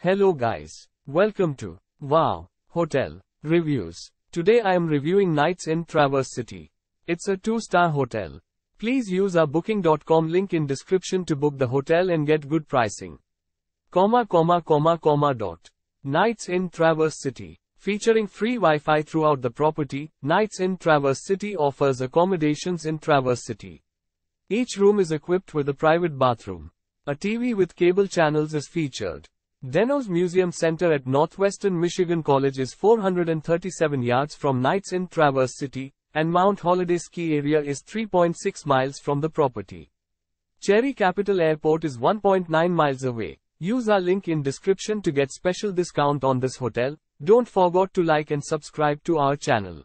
Hello guys. Welcome to Wow Hotel Reviews. Today I am reviewing Knights Inn Traverse City. It's a 2-star hotel. Please use our booking.com link in description to book the hotel and get good pricing. Comma comma comma comma dot. Knights Inn Traverse City. Featuring free Wi-Fi throughout the property, Knights Inn Traverse City offers accommodations in Traverse City. Each room is equipped with a private bathroom. A TV with cable channels is featured. Dennos Museum Center at Northwestern Michigan College is 437 yards from Knights Inn Traverse City, and Mount Holiday Ski Area is 3.6 miles from the property. Cherry Capital Airport is 1.9 miles away. Use our link in description to get special discount on this hotel. Don't forget to like and subscribe to our channel.